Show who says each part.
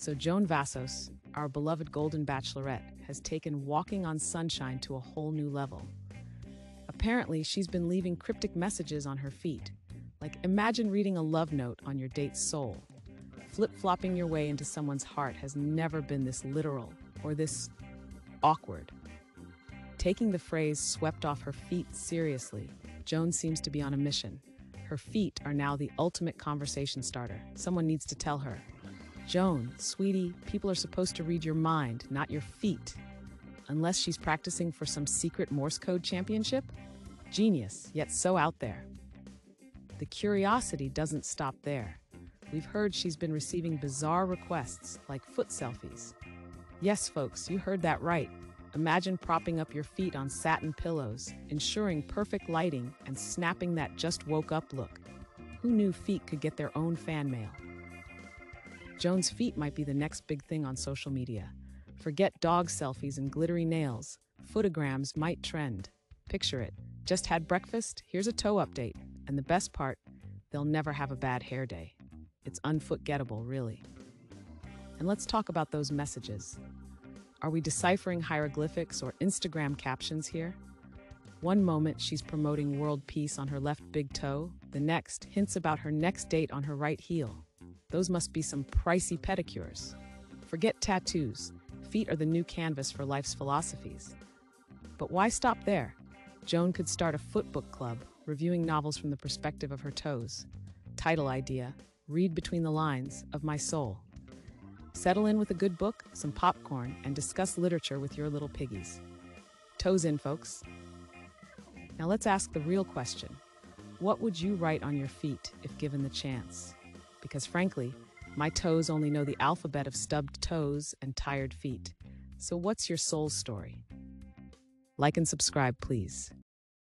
Speaker 1: So Joan Vassos, our beloved Golden Bachelorette, has taken walking on sunshine to a whole new level. Apparently, she's been leaving cryptic messages on her feet. Like, imagine reading a love note on your date's sole. Flip flopping your way into someone's heart has never been this literal or this awkward. Taking the phrase swept off her feet seriously, Joan seems to be on a mission. Her feet are now the ultimate conversation starter. Someone needs to tell her. Joan, sweetie, people are supposed to read your mind, not your feet. Unless she's practicing for some secret Morse code championship? Genius, yet so out there. The curiosity doesn't stop there. We've heard she's been receiving bizarre requests like foot selfies. Yes, folks, you heard that right. Imagine propping up your feet on satin pillows, ensuring perfect lighting, and snapping that just woke up look. Who knew feet could get their own fan mail? Joan's feet might be the next big thing on social media. Forget dog selfies and glittery nails. Footograms might trend. Picture it. Just had breakfast, here's a toe update. And the best part, they'll never have a bad hair day. It's unforgettable, really. And let's talk about those messages. Are we deciphering hieroglyphics or Instagram captions here? One moment she's promoting world peace on her left big toe, the next hints about her next date on her right heel. Those must be some pricey pedicures. Forget tattoos. Feet are the new canvas for life's philosophies. But why stop there? Joan could start a footbook club, reviewing novels from the perspective of her toes. Title idea Read Between the Lines of My Soul. Settle in with a good book, some popcorn, and discuss literature with your little piggies. Toes in, folks. Now let's ask the real question What would you write on your feet if given the chance? Because frankly, my toes only know the alphabet of stubbed toes and tired feet. So what's your sole story? Like and subscribe, please.